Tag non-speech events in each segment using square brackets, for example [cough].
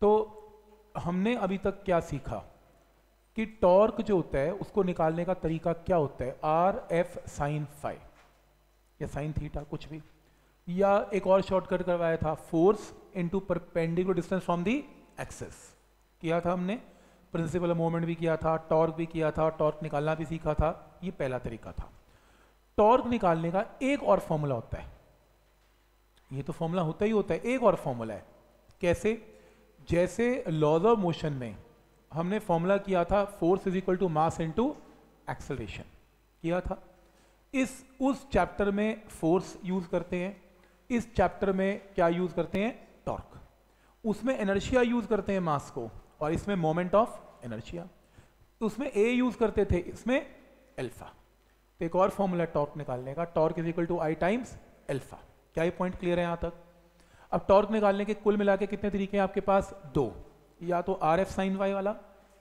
तो हमने अभी तक क्या सीखा? कि टॉर्क जो होता है, उसको निकालने का तरीका क्या होता है? आर एफ़ साइन फाइव या साइन थीटा कुछ भी. या एक और शॉर्टकट करवाया था force into perpendicular distance from the axis किया था हमने. प्रिंसिपल मोमेंट भी किया था टॉर्क भी किया था टॉर्क निकालना भी सीखा था. ये पहला तरीका था. टॉर्क निकालने का एक और फॉर्मूला होता है. ये तो फॉर्मूला होता ही होता है. एक और फॉर्मूला है. कैसे? जैसे लॉज ऑफ़ मोशन में हमने फॉर्मूला किया था force is equal to mass into acceleration किया था। इस, उस चैप्टर में फोर्स यूज़ करते हैं। इस चैप्टर में क्या यूज़ करते हैं? टॉर्क उसमें एनर्शिया यूज़ करते हैं मास को और इसमें मोमेंट ऑफ़ एनर्जिया उसमें ए यूज़ करते थे, इसमें एल्फा तो एक और फॉर्मूला टॉर्क निकालने का। Torque is equal to I times alpha क्या ये पॉइंट क्लियर है यहाँ तक? अब टॉर्क निकालने के कुल मिला के कितने तरीके हैं आपके पास? दो। या तो आर एफ़ साइन वाई वाला,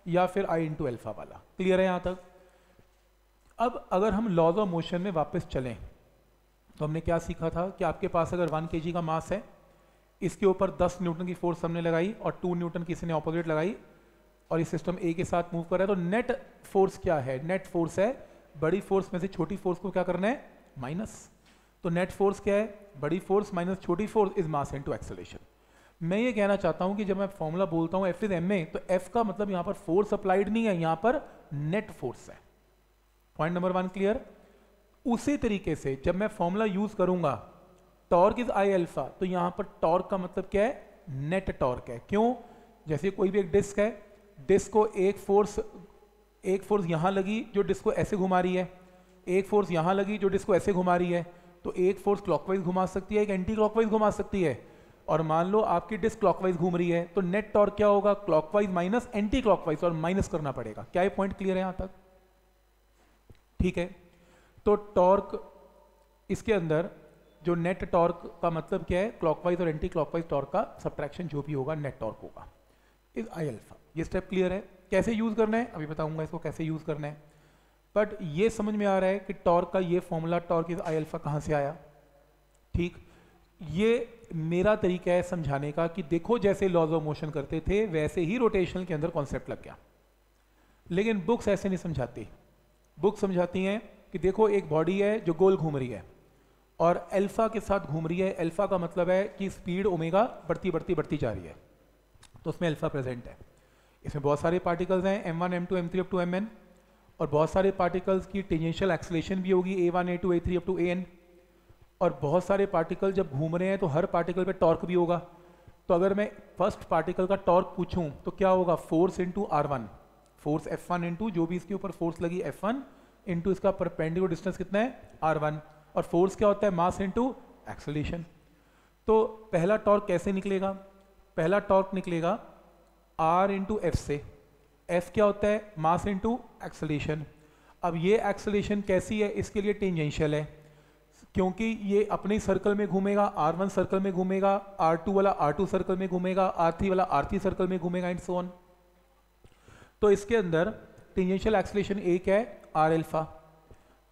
या फिर आई इंटू एल्फा वाला। क्लियर है यहाँ तक? अब अगर हम लॉज ऑफ़ मोशन में वापस चलें तो हमने क्या सीखा था कि आपके पास अगर वन के का मास है, इसके ऊपर 10 न्यूटन की फोर्स हमने लगाई और 2 न्यूटन किसी ने ऑपोजिट लगाई और इस सिस्टम ए के साथ मूव कर रहा है तो नेट फोर्स क्या है? नेट फोर्स है, बड़ी फोर्स में से छोटी फोर्स को क्या करना है? माइनस तो नेट फोर्स क्या है? बड़ी फोर्स माइनस छोटी force is mass into acceleration मैं ये कहना चाहता हूँ कि जब मैं फॉर्मूला बोलता हूँ एफ़ इज़ एम ए तो एफ़ का मतलब यहाँ पर फोर्स अप्लाइड नहीं है, यहाँ पर नेट फोर्स है। पॉइंट नंबर वन क्लियर उसी तरीके से जब मैं फॉर्मूला यूज़ करूँगा टॉर्क इज़ आई एल्फा तो यहाँ पर टॉर्क का मतलब क्या है? नेट टॉर्क है। क्यों? जैसे कोई भी एक डिस्क है डिस्क को एक फोर्स एक फोर्स यहाँ लगी जो डिस्क को ऐसे घुमा रही है। एक फोर्स यहाँ लगी जो डिस्क को ऐसे घुमा रही है। तो एक फोर्स क्लॉकवाइज घुमा सकती है, एक एंटी क्लॉकवाइज घुमा सकती है। और मान लो आपकी डिस्क क्लॉकवाइज घूम रही है तो नेट टॉर्क क्या होगा? क्लॉकवाइज माइनस एंटी क्लॉकवाइज और माइनस करना पड़ेगा। क्या ये पॉइंट क्लियर है यहाँ तक? ठीक है। तो टॉर्क इसके अंदर, जो नेट टॉर्क का मतलब क्या है? क्लॉकवाइज और एंटी क्लॉकवाइज टॉर्क का सब्ट्रैक्शन जो भी होगा नेट टॉर्क होगा। इज़ आई अल्फ़ा ये स्टेप क्लियर है। कैसे यूज़ करना है? अभी बताऊँगा इसको कैसे यूज़ करना है। बट ये समझ में आ रहा है कि टॉर्क का ये formula torque is I alpha कहाँ से आया? ठीक? ये मेरा तरीका है समझाने का कि देखो जैसे लॉज ऑफ़ मोशन करते थे, वैसे ही रोटेशन के अंदर कॉन्सेप्ट लग गया। लेकिन बुक्स ऐसे नहीं समझाती। बुक समझाती हैं कि देखो एक बॉडी है जो गोल घूम रही है और अल्फ़ा के साथ घूम रही है। अल्फ़ा का मतलब है कि स्पीड ओमेगा बढ़ती बढ़ती बढ़ती जा रही है। तो उसमें अल्फ़ा प्रेजेंट है। इसमें बहुत सारे पार्टिकल्स हैं। M one M two M three up to M N और बहुत सारे पार्टिकल्स की टेंजेंशियल एक्सलेशन भी होगी A one A two A three up to A N और बहुत सारे पार्टिकल जब घूम रहे हैं तो हर पार्टिकल पे टॉर्क भी होगा। तो अगर मैं फ़र्स्ट पार्टिकल का टॉर्क पूछूँ तो क्या होगा? Force into R one force F one into जो भी इसके ऊपर फोर्स लगी एफ़ वन इंटू इसका परपेंडिकुलर डिस्टेंस कितना है? आर वन और फोर्स क्या होता है? मास इंटू एक्सलेशन तो पहला टॉर्क कैसे निकलेगा? पहला टॉर्क निकलेगा आर इंटू एफ़ से। एफ़ क्या होता है? मास इंटू एक्सलेशन अब ये एक्सलेशन कैसी है? इसके लिए टेंजेंशियल है। क्योंकि ये अपने सर्कल में घूमेगा आर वन सर्कल में घूमेगा आर टू वाला आर टू सर्कल में घूमेगा आर थ्री वाला आर थ्री सर्कल में घूमेगा एंड सो ऑन तो इसके अंदर टेंजेंशियल एक्सलेशन एक है आर एल्फा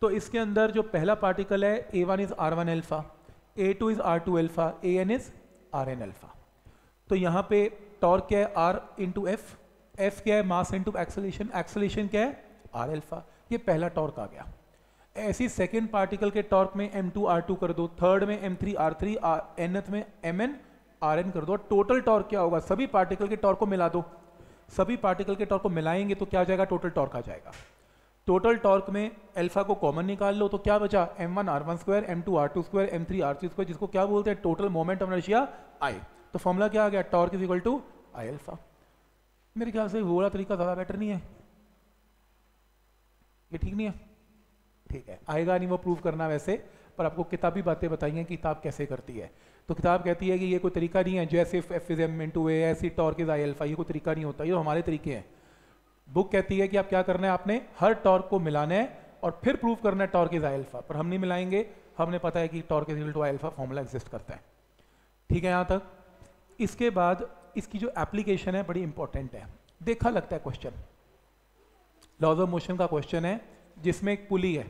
तो इसके अंदर जो पहला पार्टिकल है A one is R one alpha A two is R two alpha A N is R N alpha तो यहाँ पे टॉर्क है आर इंटू एफ़ एफ़ क्या है? मास इंटू एक्सलेशन एक्सलेशन क्या है? आर एल्फा ये पहला टॉर्क आ गया। ऐसी सेकेंड पार्टिकल के टॉर्क में एम टू आर टू कर दो। थर्ड में M three R three N में एम एन आर एन कर दो। टोटल टॉर्क क्या होगा? सभी पार्टिकल के टॉर्क को मिला दो। सभी पार्टिकल के टॉर्क को मिलाएँगे तो क्या आ जाएगा? टोटल टॉर्क आ जाएगा। टोटल टॉर्क में अल्फ़ा को कॉमन निकाल लो तो क्या बचा? M one R one square M two R two square M three R three square जिसको क्या बोलते हैं? Total moment of inertia I तो फॉर्मुला क्या आ गया? Torque is equal to I alpha मेरे ख्याल से वो वाला तरीका ज़्यादा बेटर नहीं है। ये ठीक नहीं है? ठीक है। आएगा नहीं वो प्रूव करना वैसे, पर आपको किताबी बातें बताइए किताब कैसे करती है। तो किताब कहती है कि ये कोई तरीका नहीं है, जैसे F is M to A ऐसी टॉर्क आई अल्फ़ा ये कोई तरीका नहीं होता, ये तो हमारे तरीके हैं। बुक कहती है कि आप क्या करना है, आपने हर टॉर्क को मिलाना है और फिर प्रूव करना है टॉर्क इज़ आई एल्फा पर हम नहीं मिलाएँगे, हमने पता है कि torque is to I alpha formula exist करता है। ठीक है, यहाँ तक। इसके बाद इसकी जो एप्लीकेशन है, बड़ी इंपॉर्टेंट है। देखा लगता है क्वेश्चन लॉज ऑफ़ मोशन का क्वेश्चन है, जिसमें एक पुली है।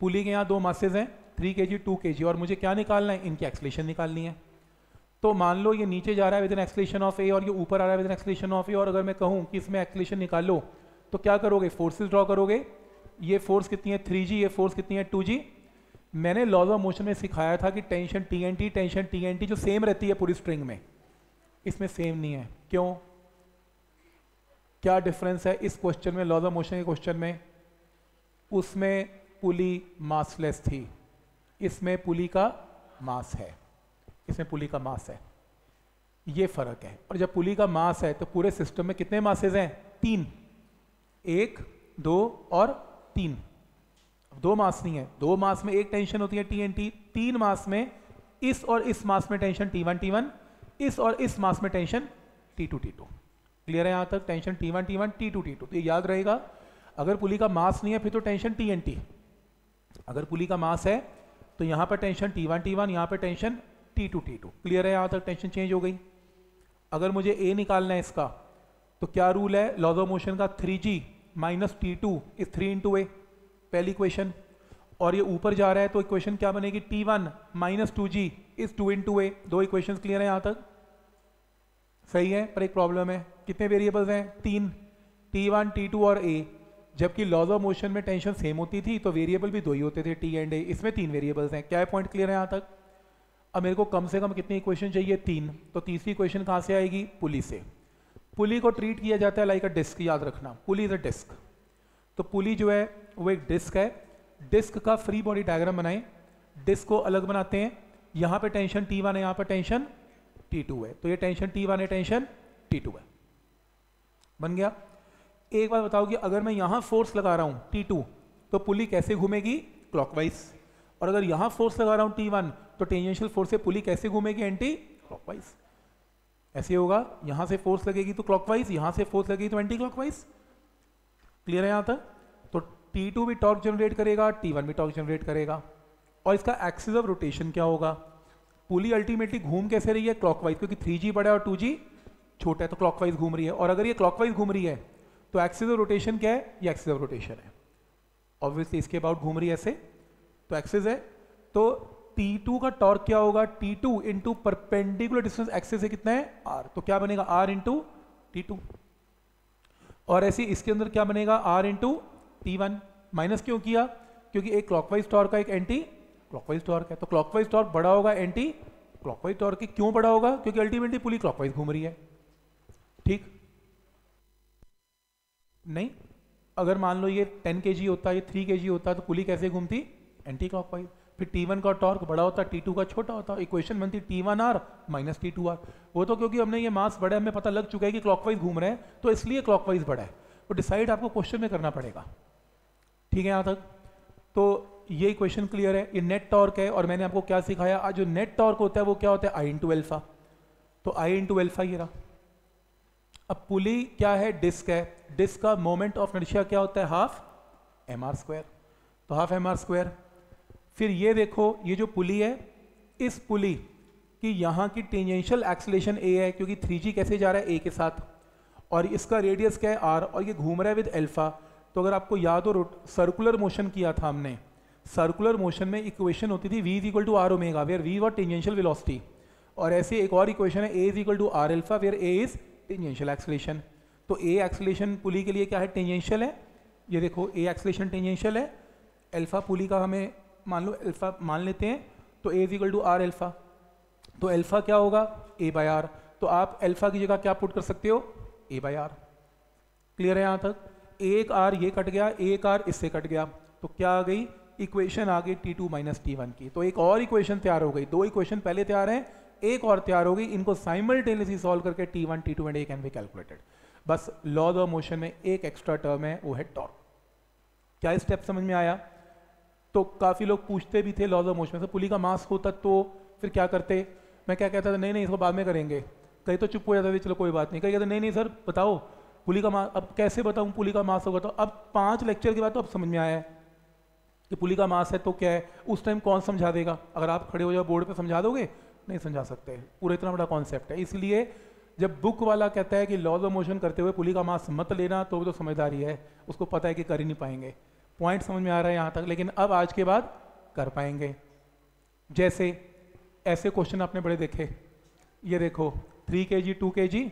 पुली के यहाँ दो मासेज हैं थ्री के जी टू के जी और मुझे क्या निकालना है? इनकी एक्सलेशन निकालनी है। तो मान लो ये नीचे जा रहा है with an acceleration of A और ये ऊपर आ रहा है with an acceleration of A और अगर मैं कहूँ कि इसमें एक्सलेशन निकालो तो क्या करोगे? फोर्सेस ड्रॉ करोगे। ये फोर्स कितनी है? थ्री जी ये फोर्स कितनी है? टू जी मैंने लॉज ऑफ़ मोशन में सिखाया था कि tension T and T tension T and T जो सेम रहती है पूरी स्ट्रिंग में। इसमें सेम नहीं है। क्यों? क्या डिफरेंस है इस क्वेश्चन में लॉज ऑफ़ मोशन के क्वेश्चन में? उसमें पुली मासलेस थी। इसमें पुली का मास है। इसमें पुली का मास है। ये फ़र्क है। और जब पुली का मास है तो पूरे सिस्टम में कितने मासेज हैं? तीन। एक, दो और तीन। दो मास नहीं है। दो मास में एक टेंशन होती है टी एन टी तीन मास में इस और इस मास में tension T one T one इस और इस मास में tension T two T two clear है यहाँ तक? Tension T one T one T two T two तो ये याद रहेगा, अगर पुली का मास नहीं है, फिर तो टेंशन टी एन टी अगर पुली का मास है तो यहाँ पर tension T one T one यहाँ पर tension T two T two clear है यहाँ तक? टेंशन चेंज हो गई। अगर मुझे ए निकालना है इसका तो क्या रूल है? लॉज ऑफ़ मोशन का three G minus T two is three into A पहली इक्वेशन और ये ऊपर जा रहा है तो इक्वेशन क्या बनेगी? T one minus two G is two into A दो इक्वेशन क्लियर है यहाँ तक। सही है, पर एक प्रॉब्लम है। कितने वेरिएबल्स हैं? तीन। टी वन टी टू और ए जबकि लॉज ऑफ़ मोशन में टेंशन सेम होती थी तो वेरिएबल भी दो ही होते थे टी एंड ए इसमें तीन वेरिएबल्स हैं। क्या है पॉइंट क्लियर है यहाँ तक? अब मेरे को कम से कम कितनी इक्वेशन चाहिए? तीन। तो तीसरी इक्वेशन कहाँ से आएगी? पुली से। पुली को ट्रीट किया जाता है लाइक अ डिस्क याद रखना। पुली इज़ अ डिस्क तो पुली जो है, वो एक डिस्क है। डिस्क का फ्री बॉडी डायग्राम बनाएँ। डिस्क को अलग बनाते हैं। यहाँ पे टेंशन टी वन है, यहाँ पर टेंशन टी टू है। तो ये टेंशन टी वन है, टेंशन टी टू है। बन गया? एक बात बताओ कि अगर मैं यहाँ फोर्स लगा रहा हूँ टी टू तो पुली कैसे घूमेगी? क्लॉकवाइज और अगर यहाँ फोर्स लगा रहा हूँ टी वन तो टेंजेंशियल फोर्स से पुली कैसे घूमेगी एंटी क्लॉकवाइज ऐसे होगा। यहाँ से फोर्स लगेगी तो क्लॉकवाइज यहाँ से फोर्स लगेगी तो एंटी क्लॉकवाइज क्लियर है यहाँ तक? T2 भी टॉर्क जनरेट करेगा T1 भी टॉर्क जनरेट करेगा। और इसका एक्सिस ऑफ़ रोटेशन क्या होगा? पुली अल्टीमेटली घूम कैसे रही है? क्लॉकवाइज क्योंकि 3G बड़ा है और 2G छोटा है तो क्लॉकवाइज घूम रही है। और अगर ये क्लॉकवाइज घूम रही है तो एक्सिस ऑफ़ रोटेशन क्या है? ये एक्सिस ऑफ़ रोटेशन है। ऑब्वियसली इसके अबाउट घूम रही है ऐसे। तो एक्सिस है। तो T2 का टॉर्क क्या होगा? T2 two into perpendicular distance axis से कितना है? R तो क्या बनेगा? R इंटू टी और ऐसे इसके अंदर क्या बनेगा? R into T one minus क्यों किया? क्योंकि एक क्लॉकवाइज टॉर्क का एक एंटी क्लॉकवाइज टॉर्क है। तो क्लॉकवाइज टॉर्क बड़ा होगा एंटी क्लॉकवाइज टॉर्क की क्यों बड़ा होगा? क्योंकि अल्टीमेटली पुली क्लॉकवाइज घूम रही है। ठीक? नहीं? अगर मान लो ये 10 के होता, ये 3 के होता तो पुली कैसे घूमती? एंटी क्लॉकवाइज फिर T1 का टॉर्क बड़ा होता T2 का छोटा होता। इक्वेशन बनती T1 आर माइनस टी वो तो क्योंकि हमने ये मास बड़ा हमें पता लग चुका है कि क्लॉकवाइज घूम रहे हैं तो इसलिए क्लॉकवाइज बड़ा है। वो डिसाइड आपको क्वेश्चन में करना पड़ेगा। ठीक है यहाँ तक? तो ये क्वेश्चन क्लियर है, ये नेट टॉर्क है और मैंने आपको क्या सिखाया? आज जो नेट टॉर्क होता है, वो क्या होता है? आई इंटू एल्फा तो आई इंटू एल्फा ये रहा। अब पुली क्या है? डिस्क है। डिस्क का मोमेंट ऑफ़ नर्शिया क्या होता है? हाफ़ एम आर स्क्वायर तो हाफ़ एम आर स्क्वायर फिर ये देखो, ये जो पुली है, इस पुली की यहाँ की टेंजेंशियल एक्सलेशन ए है, क्योंकि 3g कैसे जा रहा है? ए के साथ। और इसका रेडियस क्या है? आर और ये घूम रहा है विद एल्फा तो अगर आपको याद हो सर्कुलर मोशन किया था हमने। सर्कुलर मोशन में इक्वेशन होती थी v is equal to R omega where v what tangential velocity और ऐसे एक और इक्वेशन है A is equal to R alpha where a is tangential acceleration तो ए एक्सलेशन पुली के लिए क्या है? टेंजेंशियल है। ये देखो ए एक्सलेशन टेंजेंशियल है। एल्फा पुली का हमें, मान लो एल्फा मान लेते हैं तो A is equal to R alpha तो एल्फा क्या होगा? ए बाय आर तो आप एल्फा की जगह क्या पुट कर सकते हो? ए बाय आर क्लियर है यहाँ तक? एक आर ये कट गया, एक आर इससे कट गया। तो क्या आ गई? इक्वेशन आ गई T two minus T one की। तो एक और इक्वेशन तैयार हो गई। दो इक्वेशन पहले तैयार हैं, एक और तैयार हो गई। इनको साइमल्टेनियसली सॉल्व करके T one, T two and A can be calculated बस लॉज ऑफ़ मोशन में एक एक्स्ट्रा टर्म है, वो है टॉर्क क्या स्टेप समझ में आया? तो काफ़ी लोग पूछते भी थे लॉज ऑफ़ मोशन से पुली का मास होता तो फिर क्या करते? मैं क्या कहता था, नहीं नहीं, इसको बाद में करेंगे। कहीं तो चुप हो जाता था, चलो, कोई बात नहीं। कहीं कहते, नहीं नहीं, सर, बताओ पुली का मास, अब कैसे बताऊँ पुली का मास होगा तो अब पाँच लेक्चर के बाद तो अब समझ में आया है कि पुली का मास है तो क्या है? उस टाइम कौन समझा देगा? अगर आप खड़े हो जाओ बोर्ड पे समझा दोगे? नहीं समझा सकते पूरा इतना बड़ा कॉन्सेप्ट है। इसलिए जब बुक वाला कहता है कि लॉज ऑफ़ मोशन करते हुए पुली का मास मत लेना तो वो तो समझदारी है। उसको पता है कि कर ही नहीं पाएँगे। पॉइंट समझ में आ रहा है यहाँ तक, लेकिन अब आज के बाद कर पाएँगे। जैसे, ऐसे क्वेश्चन आपने बड़े देखे। ये देखो थ्री के जी टू के जी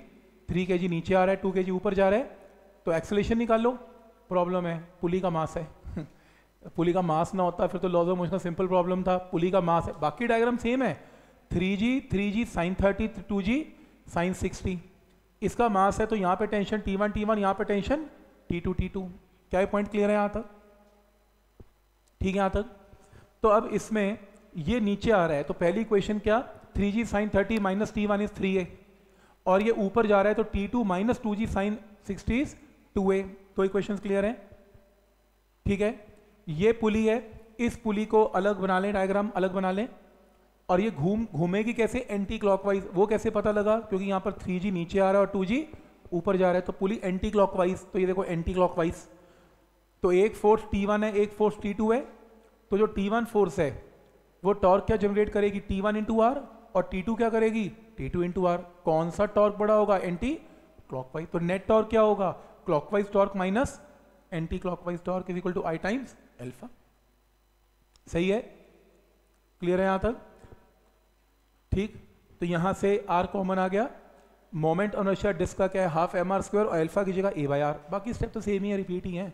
थ्री के जी नीचे आ रहा है टू के जी ऊपर जा रहा है तो एक्सलेशन निकाल। लो प्रॉब्लम है, पुली का मास है। [laughs] पुली का मास ना होता, फिर तो laws of motion simple problem था, पुली का मास है। बाकी डायग्राम सेम है। Three G three G sine thirty two G sine sixty इसका मास है तो यहाँ पे tension T one T one यहाँ पे tension T two T two क्या ये पॉइंट क्लियर है यहाँ तक? ठीक है यहाँ तक? तो अब इसमें ये नीचे आ रहा है तो पहली क्वेश्चन क्या? Three G sine thirty minus T one is three A और ये ऊपर जा रहा है तो T two minus two G sine sixty is two A तो इक्वेशन क्लियर है? ठीक है? ये पुली है, इस पुली को अलग बना लें डायग्राम अलग बना लें। और ये घूम, घूमेगी कैसे? एंटी क्लॉकवाइज वो कैसे पता लगा? क्योंकि यहाँ पर थ्री जी नीचे आ रहा है और टू जी ऊपर जा रहा है। तो पुली एंटी क्लॉकवाइज तो ये देखो एंटी क्लॉकवाइज तो एक फोर्स टी वन है, एक फोर्स टी टू है। तो जो टी वन फोर्स है, वो टॉर्क क्या जनरेट करेगी? टी वन इंटू आर और टी टू क्या करेगी? टी टू इंटू आर कौन सा टॉर्क बड़ा होगा? एंटी क्लॉकवाइज तो नेट टॉर्क क्या होगा? Clockwise torque minus anti clockwise torque is equal to I times alpha सही है? क्लियर है यहाँ तक? ठीक. तो यहाँ से आर कॉमन आ गया. मोमेंट अनुशा डिस्क का क्या है? हाफ़ एम आर स्क्वायर और एल्फा की जगह ए बाई आर बाकी स्टेप तो सेम ही है रिपीट ही है.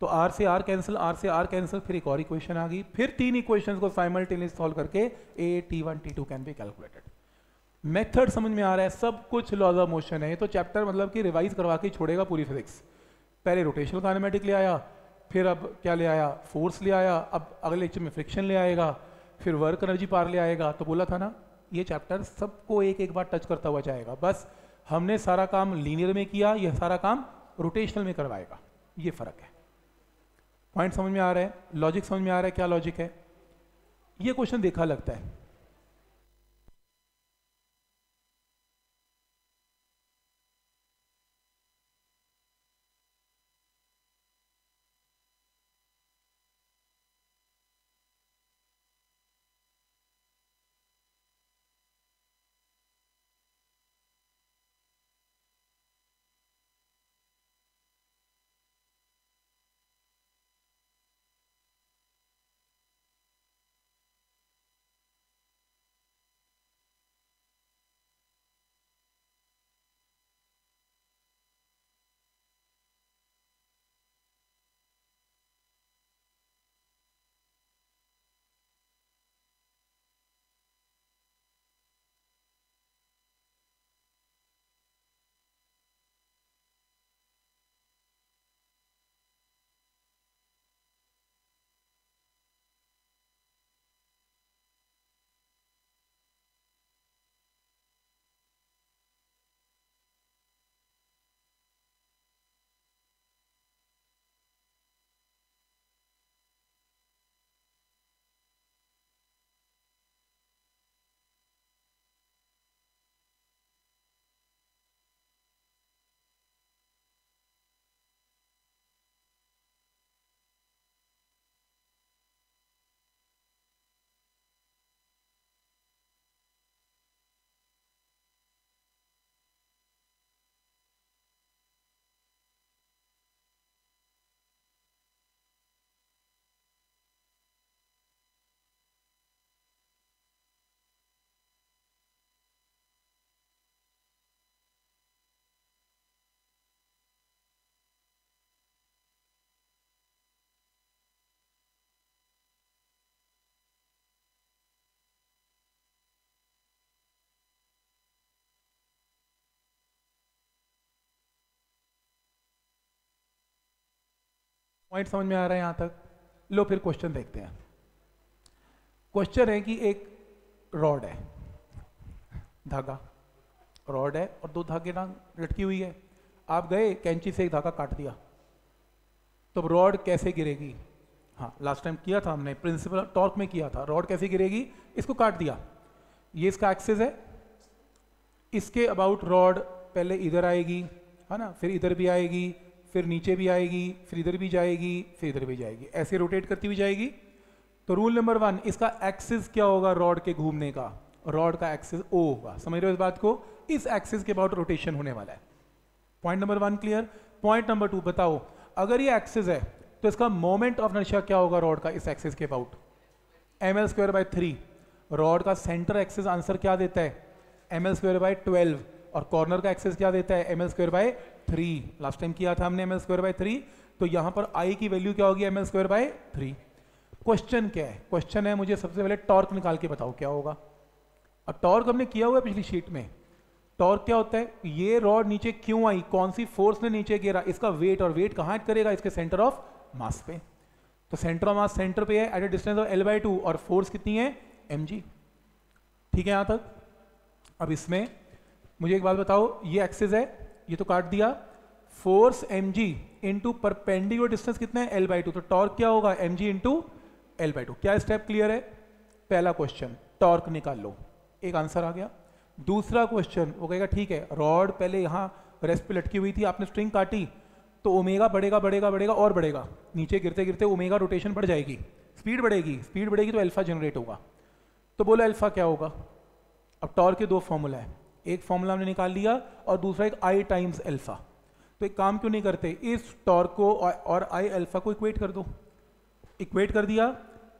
तो आर से आर कैंसिल आर से आर कैंसिल फिर एक और इक्वेशन आ गई. फिर तीन इक्वेशन को साइमल्टेनियस सॉल्व करके A T one T two can be calculated method समझ में आ रहा है, सब कुछ लॉज ऑफ़ मोशन है। ये तो चैप्टर मतलब कि रिवाइज करवा के छोड़ेगा पूरी फिजिक्स पहले रोटेशनल काइनेमेटिक ले आया, फिर अब क्या ले आया? फोर्स ले आया, अब अगले लेक्चर में फ्रिक्शन ले आएगा, फिर वर्क एनर्जी पार ले आएगा। तो बोला था ना, ये चैप्टर सबको एक एक बार टच करता हुआ जाएगा। बस हमने सारा काम लीनियर में किया, यह सारा काम रोटेशनल में करवाएगा। ये फ़र्क है। पॉइंट समझ में आ रहा है? लॉजिक समझ में आ रहा है? क्या लॉजिक है? ये क्वेश्चन देखा लगता है। पॉइंट समझ में आ रहा है यहाँ तक? लो, फिर क्वेश्चन देखते हैं। क्वेश्चन है कि एक रॉड है। धागा। रॉड है और दो धागे ना लटकी हुई है। आप गए, कैंची से एक धागा काट दिया। तो रॉड कैसे गिरेगी? हाँ लास्ट टाइम किया था हमने प्रिंसिपल टॉर्क में किया था। रॉड कैसे गिरेगी? इसको काट दिया। ये इसका एक्सेस है। इसके अबाउट रॉड पहले इधर आएगी, है ना? फिर इधर भी आएगी। फिर नीचे भी आएगी, फिर इधर भी जाएगी, फिर इधर भी जाएगी। ऐसे रोटेट करती हुई जाएगी। तो रूल नंबर वन इसका एक्सिस क्या होगा रॉड के घूमने का? रॉड का एक्सिस ओ होगा। समझ रहे हो इस बात को? इस एक्सिस के अबाउट रोटेशन होने वाला है। Point number one clear point number two बताओ। अगर ये एक्सिस है तो इसका मोमेंट ऑफ़ नशा क्या होगा रॉड का इस एक्सिस के about M L square by three rod का सेंटर एक्सिस आंसर क्या देता है? M L square by twelve और कॉर्नर का एक्सेस क्या देता है? M L square by three last time किया था हमने M L square by three तो यहाँ पर आई की वैल्यू क्या होगी M L square by three question क्या है? क्वेश्चन है मुझे सबसे पहले टॉर्क निकाल के बताओ क्या होगा। और टॉर्क हमने किया हुआ है पिछली शीट में। टॉर्क क्या होता है? ये रॉड नीचे क्यों आई? कौन सी फोर्स ने नीचे गिरा इसका वेट और वेट कहाँ करेगा? इसके सेंटर ऑफ़ मास पे। तो सेंटर ऑफ़ मास सेंटर पे है at a distance of L by two और फोर्स कितनी है? एम ठीक है यहाँ तक? अब इसमें मुझे एक बात बताओ, ये एक्सेस है। ये तो काट दिया। Force M G into perpendicular distance कितना है? एल बाई टू तो टॉर्क क्या होगा? M G into L by two क्या स्टेप क्लियर है? पहला क्वेश्चन टॉर्क निकाल। लो एक आंसर आ गया। दूसरा क्वेश्चन वो कहेगा, ठीक है रॉड पहले यहाँ रेस्ट पे लटकी हुई थी, आपने स्ट्रिंग काटी तो ओमेगा बढ़ेगा बढ़ेगा बढ़ेगा और बढ़ेगा। नीचे गिरते गिरते ओमेगा रोटेशन बढ़ जाएगी। स्पीड बढ़ेगी स्पीड बढ़ेगी तो अल्फ़ा जनरेट होगा। तो बोला अल्फ़ा क्या होगा? अब टॉर्क के दो फॉर्मूला है। एक फॉर्मूला हमने निकाल लिया और दूसरा एक आई टाइम्स अल्फ़ा तो एक काम क्यों नहीं करते? इस टॉर्क को और आई अल्फ़ा को इक्वेट कर दो। इक्वेट कर दिया।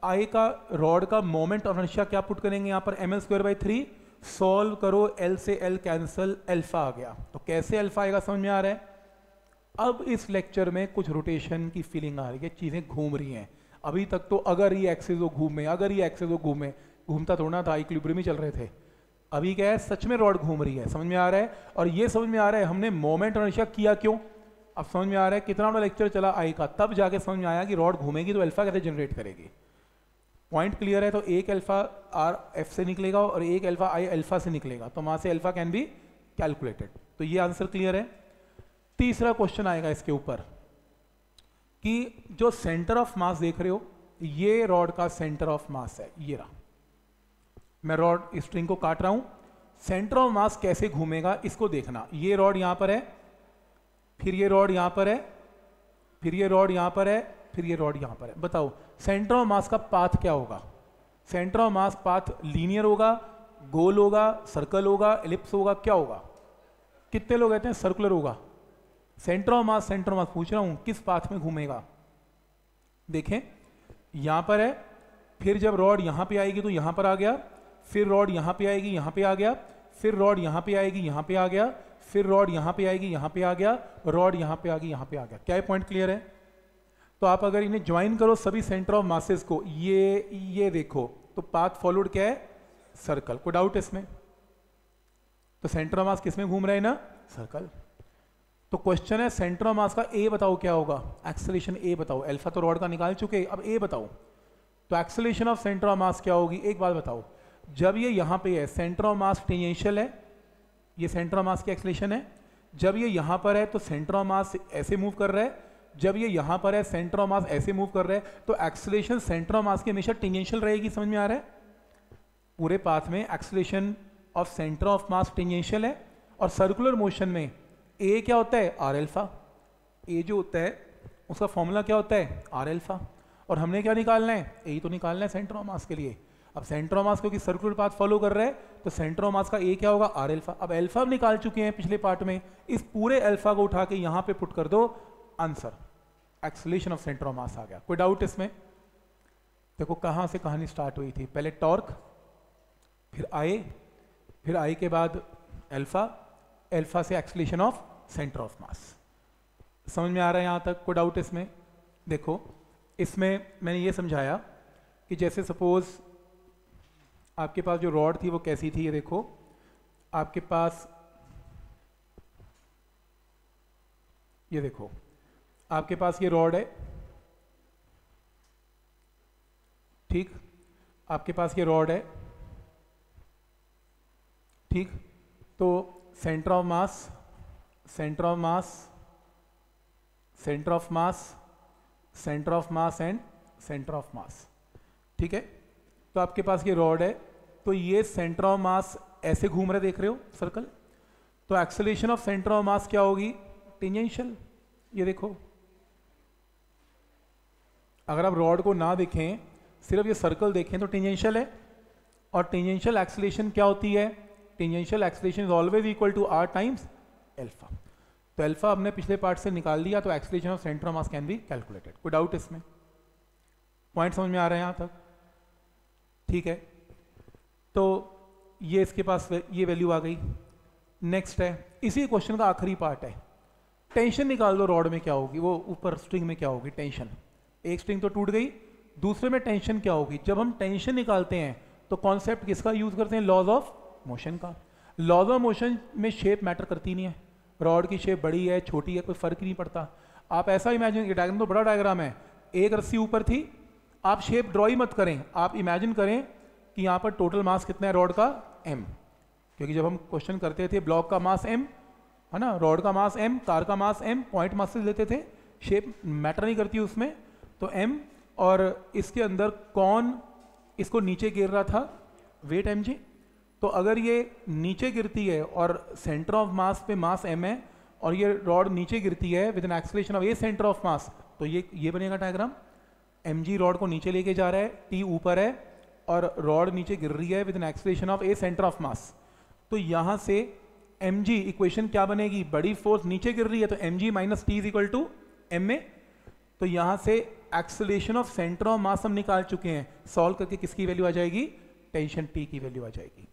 आई का रॉड का मोमेंट और हमेशा क्या पुट करेंगे यहाँ पर? M L square by three solve करो एल से एल कैंसल अल्फ़ा आ गया। तो कैसे अल्फ़ा आएगा समझ में आ रहा है? अब इस लेक्चर में कुछ रोटेशन की फीलिंग आ रही है। चीज़ें घूम रही हैं। अभी तक तो अगर ये एक्सेस वो घूमे, अगर ये एक्सेस वो घूमे, घूमता थोड़ा था इक्विलिब्रियम ही चल रहे थे। अभी क्या है, सच में रॉड घूम रही है, समझ में आ रहा है? और ये समझ में आ रहा है, हमने मोमेंट और किया क्यों? अब समझ में आ रहा है, कितना बड़ा लेक्चर चला आई का, तब जाके समझ में आया कि रॉड घूमेगी तो अल्फ़ा कैसे जनरेट करेगी? पॉइंट क्लियर है तो एक अल्फ़ा आर एफ़ से निकलेगा और एक अल्फ़ा आई अल्फ़ा से निकलेगा तो वहाँ से अल्फ़ा कैन बी कैलकुलेटेड तो ये आंसर क्लियर है। तीसरा क्वेश्चन आएगा इसके ऊपर, कि जो सेंटर ऑफ़ मास देख रहे हो, ये रॉड का सेंटर ऑफ़ मास है, ये रहा। मैं रॉड स्ट्रिंग को काट रहा हूँ। सेंटर ऑफ़ मास कैसे घूमेगा, इसको देखना। ये रॉड यहाँ पर है, फिर ये रॉड यहाँ पर है, फिर ये रॉड यहाँ पर है, फिर ये रॉड यहाँ पर है। बताओ सेंटर ऑफ़ मास का पाथ क्या होगा? Centre of mass path linear होगा, गोल होगा सर्कल होगा एलिप्स होगा, क्या होगा? कितने लोग कहते हैं? सर्कुलर होगा। Centre of mass centre of mass पूछ रहा हूँ, किस पाथ में घूमेगा? देखें, यहाँ पर है, फिर जब रॉड यहाँ पे आएगी तो यहाँ पर आ गया। फिर रॉड यहाँ पे आएगी, यहाँ पे आ गया। फिर रॉड यहाँ पे आएगी, यहाँ पे आ गया। फिर रॉड यहाँ पे आएगी, यहाँ पे आ गया। रॉड यहाँ पे आ गई यहाँ पे आ गया। क्या पॉइंट क्लियर है? तो आप अगर इन्हें ज्वाइन करो सभी सेंटर ऑफ़ मासेस को, ये ये देखो तो पाथ फॉलोड क्या है? सर्कल को डाउट इसमें? तो सेंटर ऑफ़ मास किसमें घूम रहे हैं ना? सर्कल तो क्वेश्चन है सेंटर ऑफ़ मास का ए बताओ क्या होगा? एक्सलेशन ए बताओ। एल्फा तो रॉड का निकाल चुके, अब ए बताओ। तो acceleration of centre of mass क्या होगी? एक बात बताओ। जब ये यहाँ पे है सेंटर ऑफ़ मास टेंजेंशियल है, ये सेंटर ऑफ़ मास की एक्सलेशन है। जब ये यहाँ पर है तो सेंटर ऑफ़ मास ऐसे मूव कर रहा है। जब ये यहाँ पर है सेंटर ऑफ़ मास ऐसे मूव कर रहा है तो एक्सलेशन सेंटर ऑफ़ मास की हमेशा टेंजेंशियल रहेगी, समझ में आ रहा है? पूरे पाथ में acceleration of centre of mass tangential है, और सर्कुलर मोशन में ए क्या होता है? आर एल्फा ए जो होता है, उसका फॉर्मूला क्या होता है? आर एल्फा और हमने क्या निकालना है? ए तो निकालना है सेंटर ऑफ़ मास के लिए। अब सेंटर मास क्योंकि सर्कुलर पाथ फॉलो कर रहे हैं तो सेंटर मास का ए क्या होगा? आर एल्फा अब एल्फा निकाल चुके हैं पिछले पार्ट में। इस पूरे एल्फा को उठा के यहाँ पे पुट कर दो। Answer acceleration of centre mass आ गया। कोई डाउट इसमें? देखो कहाँ से कहानी स्टार्ट हुई थी। पहले टॉर्क फिर आई फिर आई के बाद एल्फा एल्फा से acceleration of centre of mass समझ में आ रहा है यहाँ तक? कोई डाउट इसमें? देखो, इसमें मैंने ये समझाया कि जैसे सपोज़ आपके पास जो रॉड थी वो कैसी थी ये देखो। आपके पास ये देखो। आपके पास ये रॉड है। ठीक? आपके पास ये रॉड है। ठीक? तो centre of mass centre of mass centre of mass centre of mass and centre of mass ठीक है? तो आपके पास ये रॉड है। तो ये सेंटर ऑफ़ मास ऐसे घूम रहे देख रहे हो सर्कल तो acceleration of centre of mass क्या होगी? टेंजेंशियल ये देखो। अगर आप रॉड को ना देखें, सिर्फ़ ये सर्कल देखें तो टेंजेंशियल है। और टेंजेंशियल एक्सेलेशन क्या होती है? Tangential acceleration is always equal to R times alpha तो एल्फा हमने पिछले पार्ट से निकाल दिया तो acceleration of centre of mass can be calculated कोई डाउट इसमें? पॉइंट समझ में आ रहे हैं यहाँ तक? ठीक है। तो ये इसके पास ये वैल्यू आ गई। नेक्स्ट है। इसी क्वेश्चन का आखिरी पार्ट है। टेंशन निकाल दो रॉड में क्या होगी। वो ऊपर स्ट्रिंग में क्या होगी? टेंशन एक स्ट्रिंग तो टूट गई, दूसरे में टेंशन क्या होगी? जब हम टेंशन निकालते हैं तो कॉन्सेप्ट किसका यूज़ करते हैं? लॉज ऑफ़ मोशन का। लॉज ऑफ़ मोशन में शेप मैटर करती नहीं है। रॉड की शेप बड़ी है, छोटी है, कोई फ़र्क ही नहीं पड़ता। आप ऐसा इमेजिन डायग्राम तो बड़ा डायग्राम है। एक रस्सी ऊपर थी, आप शेप ड्रॉ ही मत करें। आप इमेजिन करें कि यहाँ पर टोटल मास कितना है रॉड का? एम क्योंकि जब हम क्वेश्चन करते थे ब्लॉक का मास एम है ना? रॉड का मास एम कार का मास एम पॉइंट मास लेते थे। शेप मैटर नहीं करती उसमें। तो एम और इसके अंदर कौन इसको नीचे गिर रहा था? Weight M G. तो अगर ये नीचे गिरती है और सेंटर ऑफ़ मास पे मास एम है और ये रॉड नीचे गिरती है with an acceleration of a centre of mass तो ये ये बनेगा डायग्राम एम जी रॉड को नीचे लेके जा रहा है टी ऊपर है और रॉड नीचे गिर रही है with an acceleration of a centre of mass तो यहाँ से एम जी इक्वेशन क्या बनेगी? बड़ी फोर्स नीचे गिर रही है तो M G minus T is equal to M A तो यहाँ से acceleration of centre of mass हम निकाल चुके हैं। सॉल्व करके किसकी वैल्यू आ जाएगी? टेंशन टी की वैल्यू आ जाएगी।